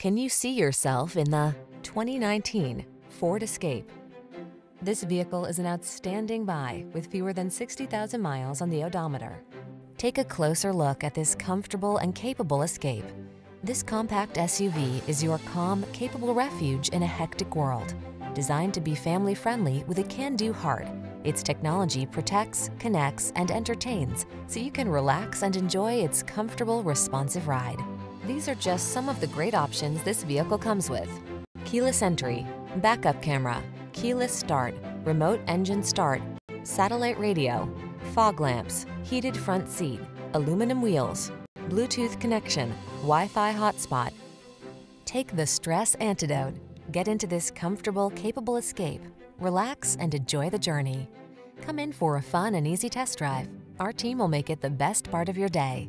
Can you see yourself in the 2019 Ford Escape? This vehicle is an outstanding buy with fewer than 60,000 miles on the odometer. Take a closer look at this comfortable and capable Escape. This compact SUV is your calm, capable refuge in a hectic world. Designed to be family-friendly with a can-do heart, its technology protects, connects, and entertains so you can relax and enjoy its comfortable, responsive ride. These are just some of the great options this vehicle comes with. Keyless entry, backup camera, keyless start, remote engine start, satellite radio, fog lamps, heated front seat, aluminum wheels, Bluetooth connection, Wi-Fi hotspot. Take the stress antidote. Get into this comfortable, capable escape. Relax and enjoy the journey. Come in for a fun and easy test drive. Our team will make it the best part of your day.